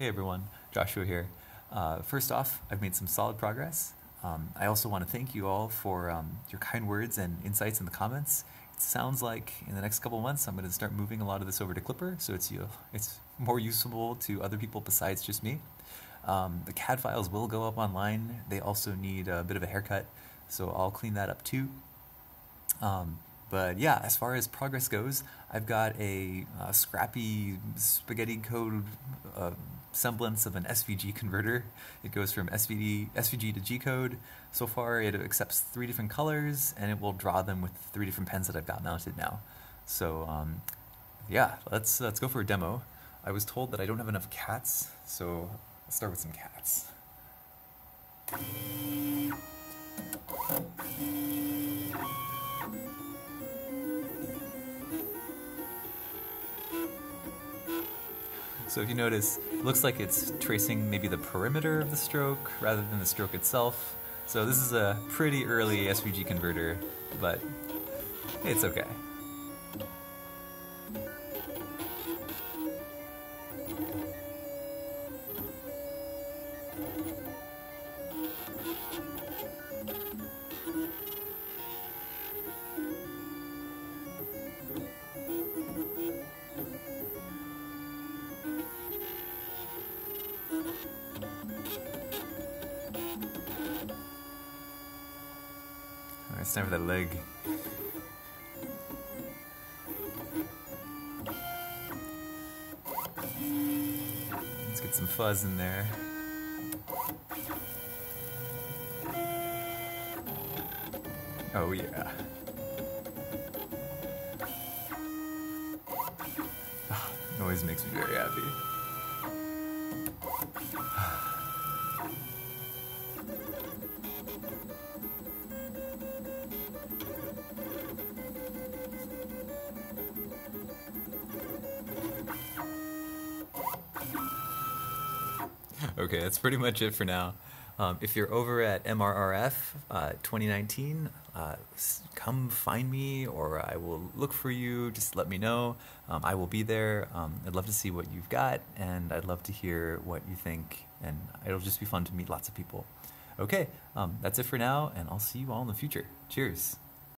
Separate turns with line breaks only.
Hey everyone, Joshua here. Uh, first off, I've made some solid progress. Um, I also want to thank you all for um, your kind words and insights in the comments. It sounds like in the next couple months I'm going to start moving a lot of this over to Klipper, so it's you it's more usable to other people besides just me. Um, the CAD files will go up online. They also need a bit of a haircut, so I'll clean that up too. Um, but yeah, as far as progress goes, I've got a, a scrappy spaghetti code uh, semblance of an SVG converter. It goes from SVG, SVG to G code. So far, it accepts three different colors, and it will draw them with three different pens that I've got mounted now. So um, yeah, let's let's go for a demo. I was told that I don't have enough cats, so let's start with some cats. So if you notice, it looks like it's tracing maybe the perimeter of the stroke rather than the stroke itself. So this is a pretty early SVG converter, but it's okay. It's time for that leg. Let's get some fuzz in there. Oh yeah. Ah, noise makes me very happy. Okay, that's pretty much it for now. Um, if you're over at MRRF uh, 2019, uh, come find me or I will look for you. Just let me know. Um, I will be there. Um, I'd love to see what you've got and I'd love to hear what you think. And it'll just be fun to meet lots of people. Okay, um, that's it for now, and I'll see you all in the future. Cheers.